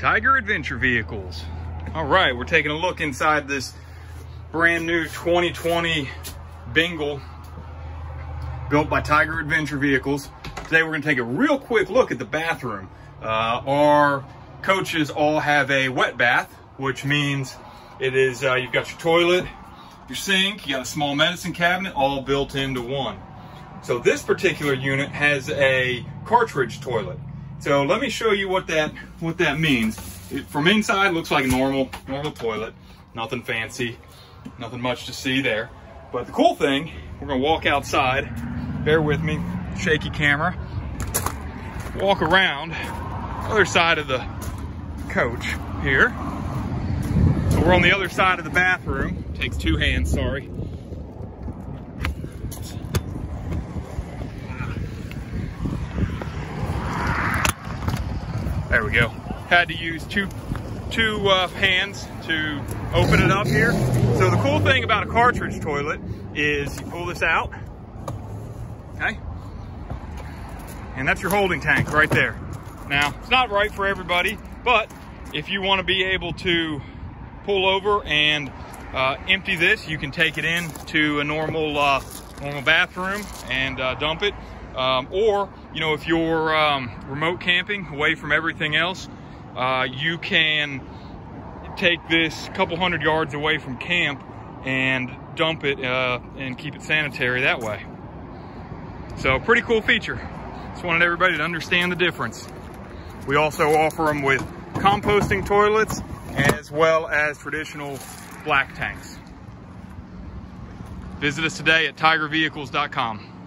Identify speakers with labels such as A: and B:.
A: Tiger Adventure Vehicles. All right, we're taking a look inside this brand new 2020 Bengal built by Tiger Adventure Vehicles. Today we're gonna take a real quick look at the bathroom. Uh, our coaches all have a wet bath, which means it is, uh, you've got your toilet, your sink, you got a small medicine cabinet, all built into one. So this particular unit has a cartridge toilet. So let me show you what that what that means. It, from inside, looks like a normal normal toilet. Nothing fancy, nothing much to see there. But the cool thing, we're gonna walk outside. Bear with me, shaky camera. Walk around other side of the coach here. So we're on the other side of the bathroom. Takes two hands, sorry. There we go. Had to use two two uh, hands to open it up here. So the cool thing about a cartridge toilet is you pull this out, okay? And that's your holding tank right there. Now, it's not right for everybody, but if you wanna be able to pull over and uh, empty this, you can take it in to a normal, uh, normal bathroom and uh, dump it. Um, or, you know, if you're um, remote camping away from everything else, uh, you can take this couple hundred yards away from camp and dump it uh, and keep it sanitary that way. So pretty cool feature. Just wanted everybody to understand the difference. We also offer them with composting toilets as well as traditional black tanks. Visit us today at tigervehicles.com.